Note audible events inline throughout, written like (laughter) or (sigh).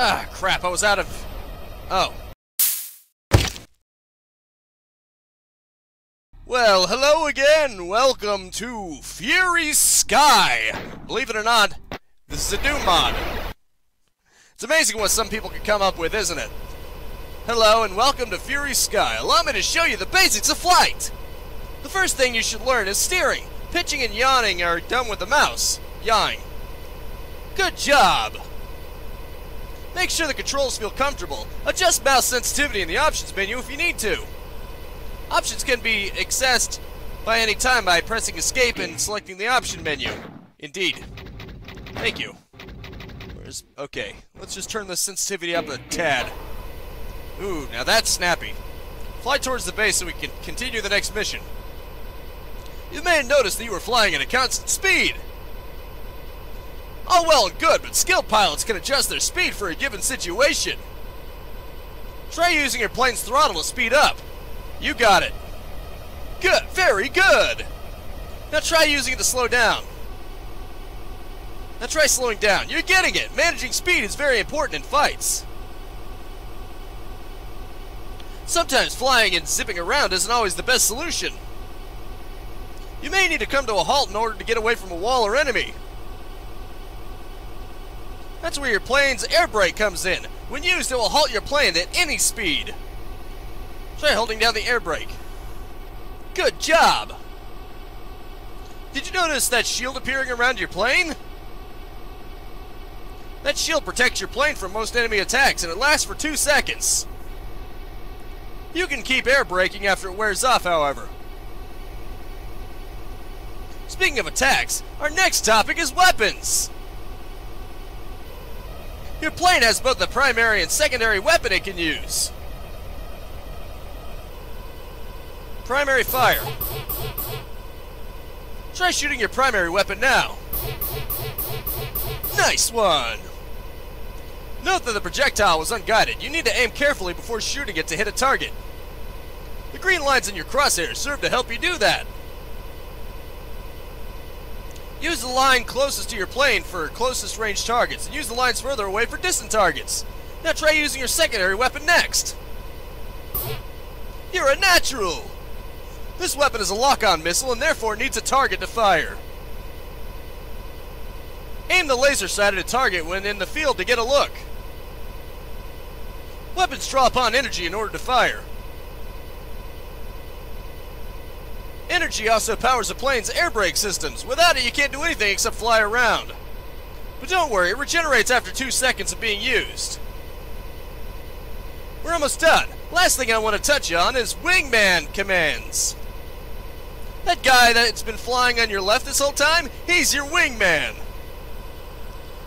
Ah, crap, I was out of... Oh. Well, hello again! Welcome to Fury's Sky! Believe it or not, this is a Doom mod. It's amazing what some people can come up with, isn't it? Hello and welcome to Fury's Sky. Allow me to show you the basics of flight! The first thing you should learn is steering. Pitching and yawning are done with the mouse. Yawing. Good job! Make sure the controls feel comfortable. Adjust mouse sensitivity in the options menu if you need to. Options can be accessed by any time by pressing escape and selecting the option menu. Indeed. Thank you. Where's... Okay, let's just turn the sensitivity up a tad. Ooh, now that's snappy. Fly towards the base so we can continue the next mission. You may have noticed that you were flying at a constant speed. All well and good, but skilled pilots can adjust their speed for a given situation. Try using your plane's throttle to speed up. You got it. Good, very good. Now try using it to slow down. Now try slowing down. You're getting it. Managing speed is very important in fights. Sometimes flying and zipping around isn't always the best solution. You may need to come to a halt in order to get away from a wall or enemy. That's where your plane's air brake comes in. When used, it will halt your plane at any speed. Try holding down the air brake. Good job! Did you notice that shield appearing around your plane? That shield protects your plane from most enemy attacks, and it lasts for two seconds. You can keep air braking after it wears off, however. Speaking of attacks, our next topic is weapons! Your plane has both the primary and secondary weapon it can use. Primary fire. Try shooting your primary weapon now. Nice one! Note that the projectile was unguided. You need to aim carefully before shooting it to hit a target. The green lines in your crosshair serve to help you do that. Use the line closest to your plane for closest range targets, and use the lines further away for distant targets. Now try using your secondary weapon next. You're a natural! This weapon is a lock-on missile and therefore needs a target to fire. Aim the laser sight at a target when in the field to get a look. Weapons draw upon energy in order to fire. Energy also powers a plane's air brake systems. Without it, you can't do anything except fly around. But don't worry, it regenerates after two seconds of being used. We're almost done. Last thing I want to touch on is wingman commands. That guy that's been flying on your left this whole time, he's your wingman.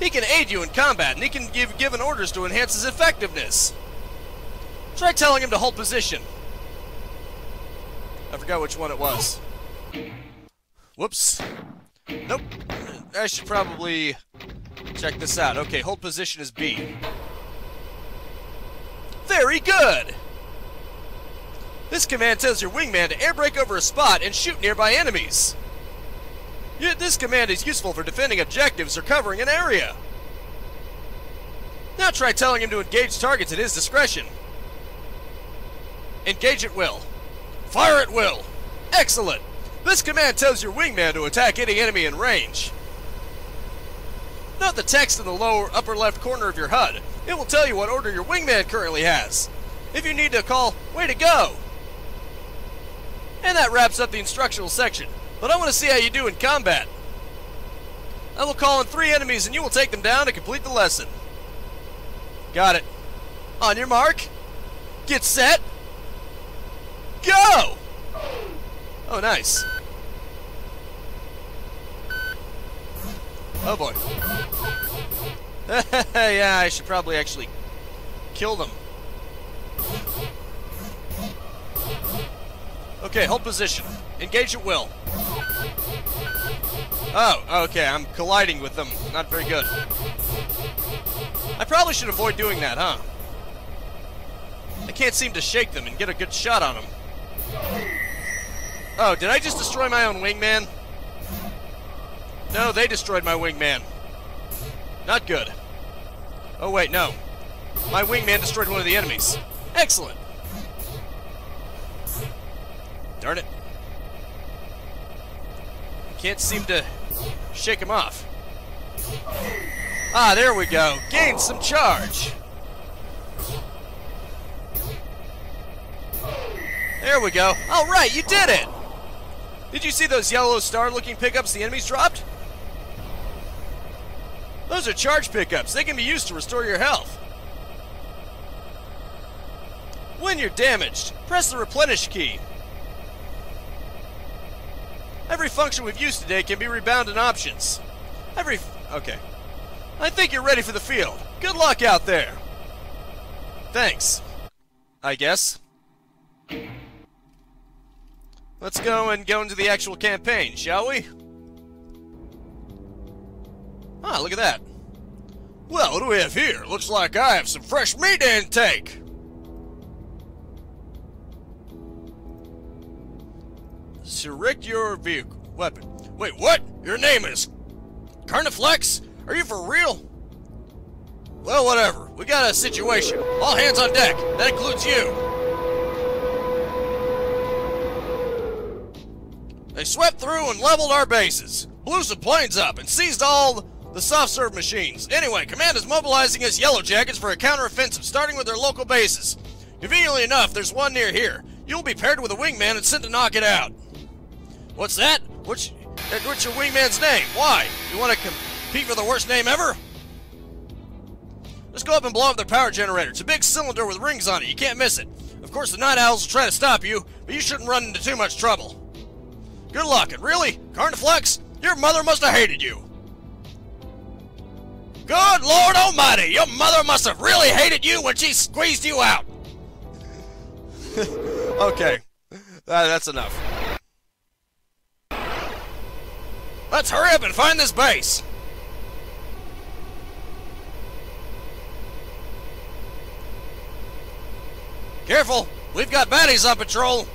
He can aid you in combat, and he can give given orders to enhance his effectiveness. Try telling him to hold position. I forgot which one it was. Whoops. Nope. I should probably check this out. Okay, hold position is B. Very good! This command tells your wingman to air brake over a spot and shoot nearby enemies. This command is useful for defending objectives or covering an area. Now try telling him to engage targets at his discretion. Engage at will. Fire at will. Excellent. This command tells your wingman to attack any enemy in range. Note the text in the lower upper left corner of your HUD. It will tell you what order your wingman currently has. If you need to call, way to go! And that wraps up the instructional section. But I want to see how you do in combat. I will call in three enemies and you will take them down to complete the lesson. Got it. On your mark. Get set. Go! Oh, nice. Oh boy. (laughs) yeah, I should probably actually kill them. Okay, hold position. Engage at will. Oh, okay, I'm colliding with them. Not very good. I probably should avoid doing that, huh? I can't seem to shake them and get a good shot on them. Oh, did I just destroy my own wingman? No, they destroyed my wingman. Not good. Oh, wait, no. My wingman destroyed one of the enemies. Excellent. Darn it. Can't seem to shake him off. Ah, there we go. Gained some charge. There we go. All right, you did it. Did you see those yellow star-looking pickups the enemies dropped? Those are charge pickups. They can be used to restore your health. When you're damaged, press the replenish key. Every function we've used today can be rebound in options. Every... okay. I think you're ready for the field. Good luck out there. Thanks. I guess. Let's go and go into the actual campaign, shall we? Ah, look at that. Well, what do we have here? Looks like I have some fresh meat to intake. Select your vehicle weapon. Wait, what? Your name is Carniflex? Are you for real? Well, whatever. We got a situation. All hands on deck. That includes you. They swept through and leveled our bases, blew some planes up, and seized all the soft serve machines. Anyway, Command is mobilizing us Yellow Jackets for a counteroffensive, starting with their local bases. Conveniently enough, there's one near here. You'll be paired with a wingman and sent to knock it out. What's that? What's, what's your wingman's name? Why? You want to compete for the worst name ever? Let's go up and blow up their power generator. It's a big cylinder with rings on it. You can't miss it. Of course, the Night Owls will try to stop you, but you shouldn't run into too much trouble. Good luck, and really, Carniflex, your mother must have hated you. Good Lord Almighty, your mother must have really hated you when she squeezed you out. (laughs) okay, that's enough. Let's hurry up and find this base. Careful, we've got baddies on patrol.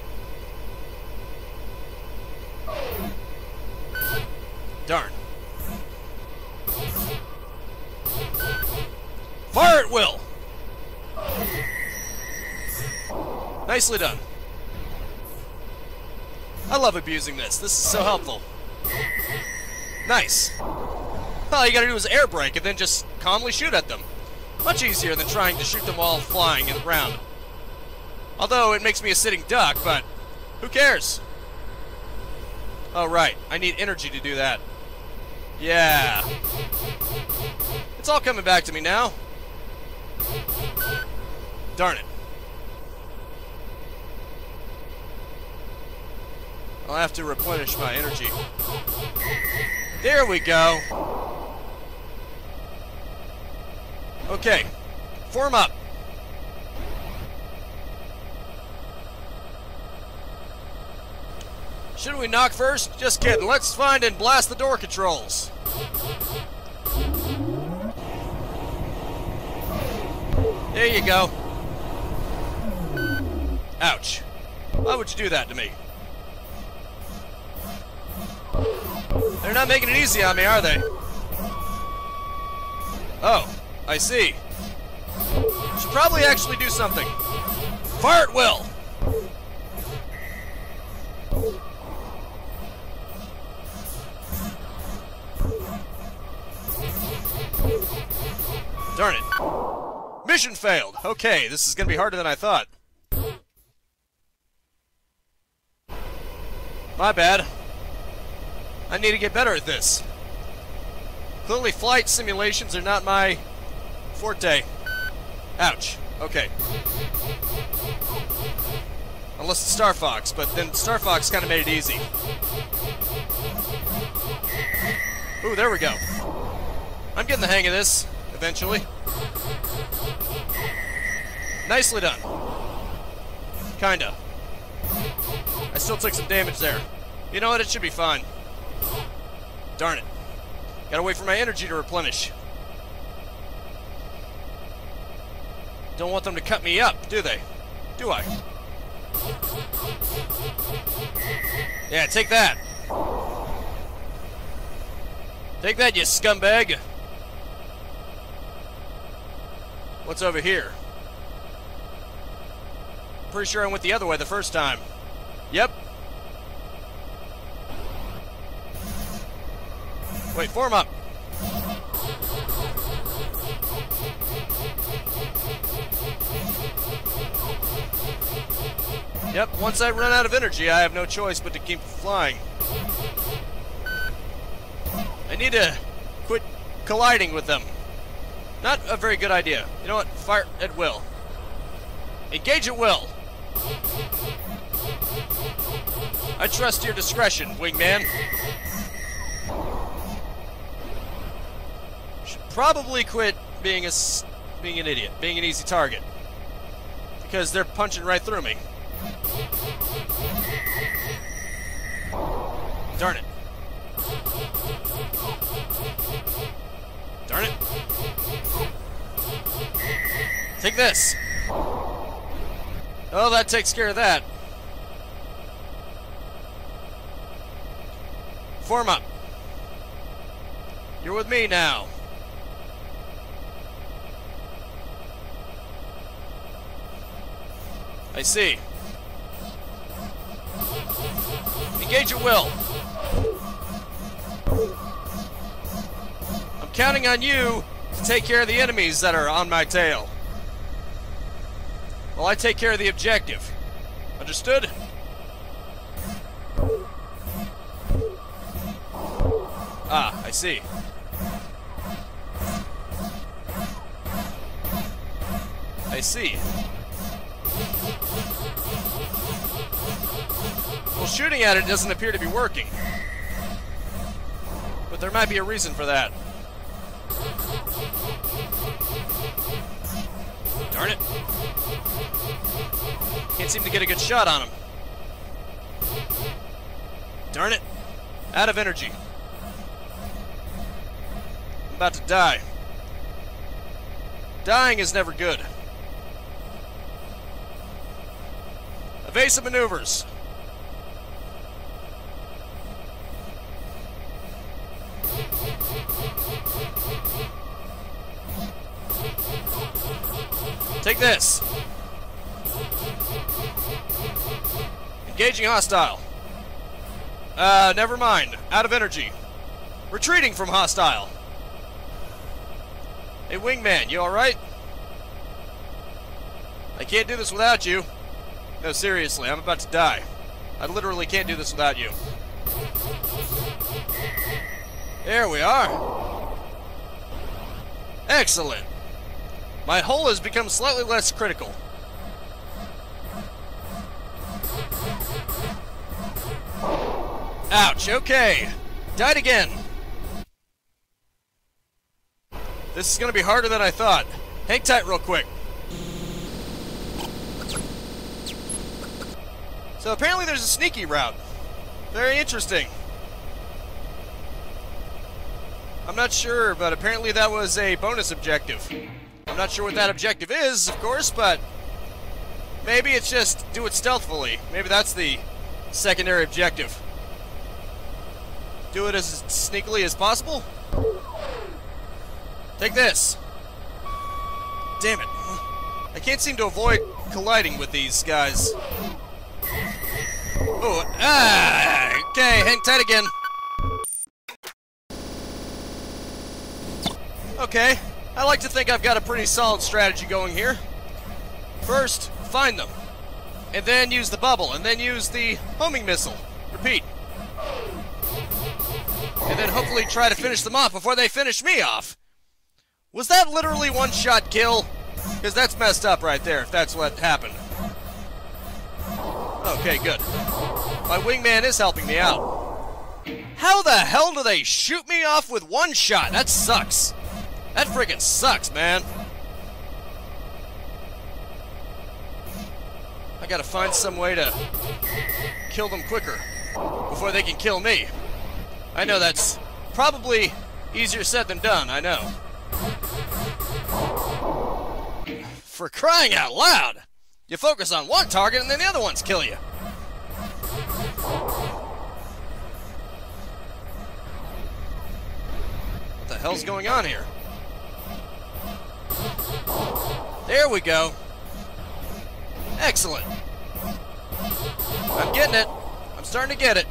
Darn. Fire at will! Nicely done. I love abusing this. This is so helpful. Nice. All you gotta do is air brake and then just calmly shoot at them. Much easier than trying to shoot them while flying in the ground. Although it makes me a sitting duck, but who cares? Oh, right. I need energy to do that. Yeah. It's all coming back to me now. Darn it. I'll have to replenish my energy. There we go. Okay. Form up. Should we knock first? Just kidding. Let's find and blast the door controls. There you go. Ouch. Why would you do that to me? They're not making it easy on me, are they? Oh, I see. Should probably actually do something. Fart will! Darn it. Mission failed. Okay, this is going to be harder than I thought. My bad. I need to get better at this. Clearly flight simulations are not my forte. Ouch. Okay. Unless it's Star Fox, but then Star Fox kind of made it easy. Ooh, there we go. I'm getting the hang of this eventually. Nicely done. Kinda. I still took some damage there. You know what? It should be fine. Darn it. Gotta wait for my energy to replenish. Don't want them to cut me up, do they? Do I? Yeah, take that. Take that, you scumbag. What's over here? Pretty sure I went the other way the first time. Yep. Wait, form up. Yep, once I run out of energy, I have no choice but to keep flying. I need to quit colliding with them. Not a very good idea. You know what? Fire at will. Engage at will. I trust your discretion, wingman. Should probably quit being a being an idiot, being an easy target. Because they're punching right through me. Darn it. Darn it. Take this. Oh, that takes care of that. Form up. You're with me now. I see. Engage your will. Counting on you to take care of the enemies that are on my tail. While I take care of the objective. Understood? Ah, I see. I see. Well, shooting at it doesn't appear to be working. But there might be a reason for that. Darn it. Can't seem to get a good shot on him. Darn it. Out of energy. I'm about to die. Dying is never good. Evasive maneuvers. Take this. Engaging hostile. Uh, never mind. Out of energy. Retreating from hostile. Hey, wingman, you alright? I can't do this without you. No, seriously, I'm about to die. I literally can't do this without you. There we are. Excellent. My hole has become slightly less critical. Ouch, okay. Died again. This is gonna be harder than I thought. Hang tight real quick. So apparently there's a sneaky route. Very interesting. I'm not sure, but apparently that was a bonus objective. I'm not sure what that objective is, of course, but maybe it's just do it stealthily. Maybe that's the secondary objective. Do it as sneakily as possible? Take this. Damn it. I can't seem to avoid colliding with these guys. Oh, ah, okay, hang tight again. Okay, I like to think I've got a pretty solid strategy going here. First, find them. And then use the bubble, and then use the homing missile. Repeat. And then hopefully try to finish them off before they finish me off. Was that literally one-shot kill? Because that's messed up right there, if that's what happened. Okay, good. My wingman is helping me out. How the hell do they shoot me off with one shot? That sucks. That freaking sucks, man. I gotta find some way to kill them quicker before they can kill me. I know that's probably easier said than done, I know. For crying out loud! You focus on one target and then the other ones kill you. What the hell's going on here? There we go. Excellent. I'm getting it. I'm starting to get it.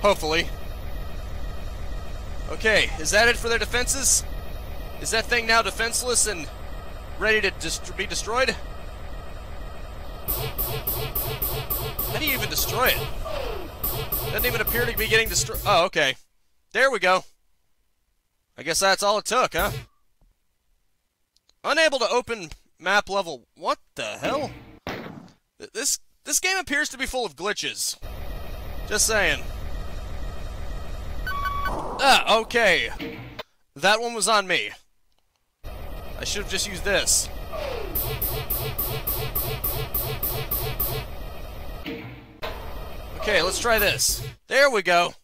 Hopefully. Okay, is that it for their defenses? Is that thing now defenseless and ready to dest be destroyed? How do you even destroy it? Doesn't even appear to be getting destroyed. Oh, okay. There we go. I guess that's all it took, huh? Unable to open map level. What the hell? This this game appears to be full of glitches. Just saying. Ah, okay. That one was on me. I should have just used this. Okay, let's try this. There we go.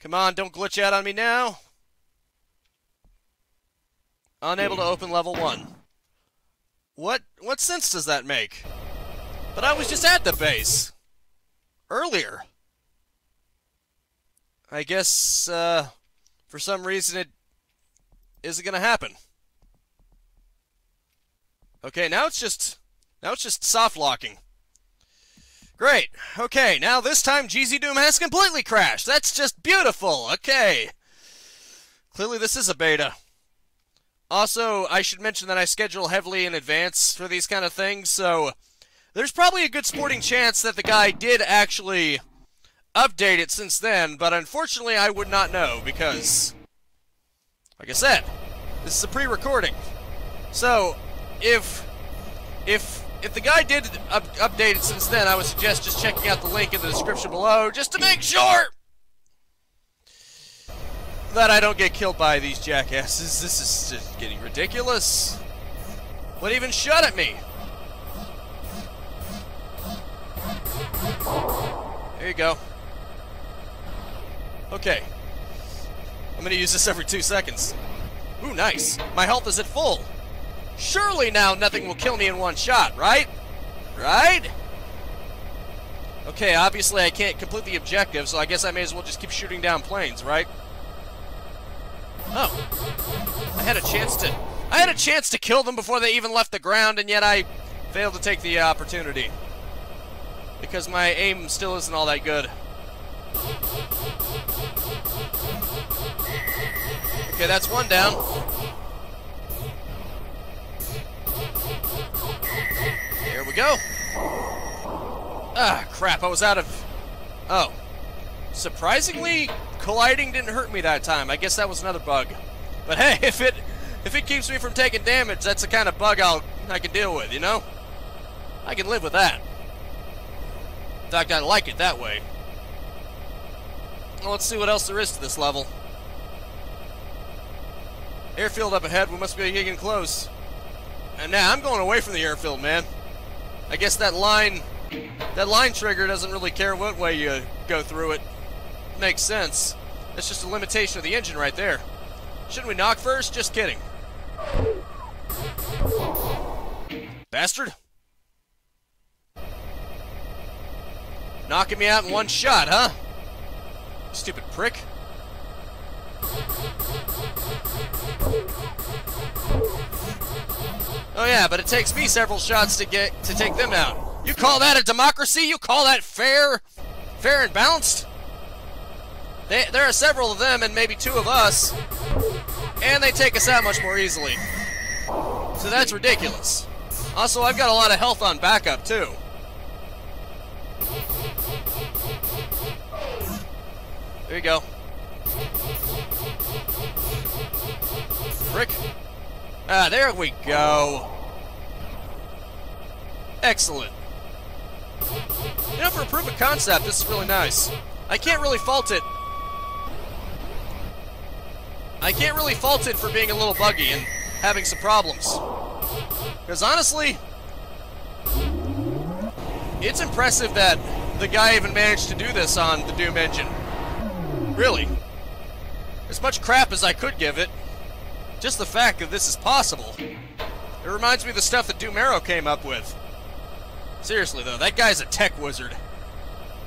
Come on, don't glitch out on me now. Unable to open level 1. What what sense does that make? But I was just at the base. Earlier. I guess, uh, for some reason it isn't gonna happen. Okay, now it's just, now it's just soft locking. Great. Okay, now this time GZ Doom has completely crashed. That's just beautiful. Okay. Clearly this is a beta. Also, I should mention that I schedule heavily in advance for these kind of things, so there's probably a good sporting chance that the guy did actually update it since then, but unfortunately I would not know because, like I said, this is a pre-recording. So, if if if the guy did up, update it since then, I would suggest just checking out the link in the description below just to make sure that I don't get killed by these jackasses. This is just getting ridiculous. What even shot at me? There you go. Okay. I'm gonna use this every two seconds. Ooh, nice. My health is at full. Surely now nothing will kill me in one shot, right? Right? Okay, obviously I can't complete the objective, so I guess I may as well just keep shooting down planes, right? Oh. I had a chance to... I had a chance to kill them before they even left the ground, and yet I failed to take the opportunity. Because my aim still isn't all that good. Okay, that's one down. There we go. Ah, crap, I was out of... Oh. Surprisingly, colliding didn't hurt me that time. I guess that was another bug. But hey, (laughs) if it if it keeps me from taking damage, that's the kind of bug I'll I can deal with, you know? I can live with that. In fact, I like it that way. Well, let's see what else there is to this level. Airfield up ahead, we must be getting close. And now I'm going away from the airfield, man. I guess that line that line trigger doesn't really care what way you go through it. Makes sense. That's just a limitation of the engine right there. Shouldn't we knock first? Just kidding. Bastard. Knocking me out in one shot, huh? Stupid prick. Oh yeah, but it takes me several shots to get to take them out. You call that a democracy? You call that fair? Fair and balanced? They, there are several of them and maybe two of us, and they take us out much more easily. So that's ridiculous. Also, I've got a lot of health on backup, too. There you go. Frick. Ah, there we go. Excellent. You know, for a proof of concept, this is really nice. I can't really fault it. I can't really fault it for being a little buggy and having some problems. Because honestly, it's impressive that the guy even managed to do this on the Doom engine. Really. As much crap as I could give it, just the fact that this is possible. It reminds me of the stuff that Doom Arrow came up with. Seriously though, that guy's a tech wizard.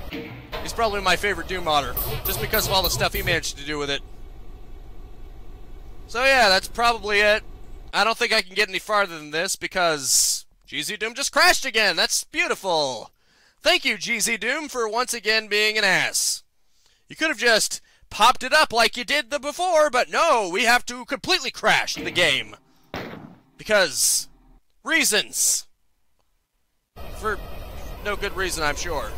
He's probably my favorite Doom modder, just because of all the stuff he managed to do with it. So yeah, that's probably it. I don't think I can get any farther than this because GZ Doom just crashed again. That's beautiful. Thank you, GZ Doom, for once again being an ass. You could have just popped it up like you did the before, but no, we have to completely crash the game. Because reasons. For no good reason, I'm sure.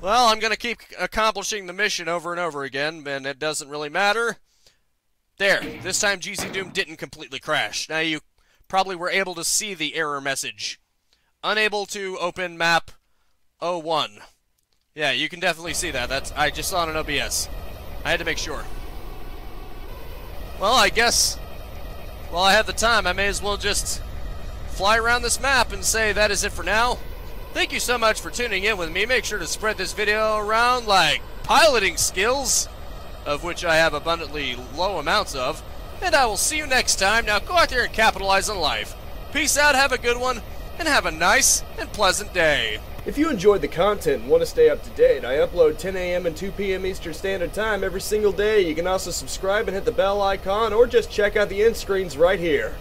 Well, I'm going to keep accomplishing the mission over and over again, and it doesn't really matter. There, this time GZ Doom didn't completely crash. Now you probably were able to see the error message. Unable to open map 01. Yeah, you can definitely see that. That's I just saw it on OBS. I had to make sure. Well, I guess while I have the time, I may as well just fly around this map and say that is it for now. Thank you so much for tuning in with me. Make sure to spread this video around like piloting skills, of which I have abundantly low amounts of. And I will see you next time. Now go out there and capitalize on life. Peace out, have a good one, and have a nice and pleasant day. If you enjoyed the content and want to stay up to date, I upload 10 a.m. and 2 p.m. Eastern Standard Time every single day. You can also subscribe and hit the bell icon or just check out the end screens right here.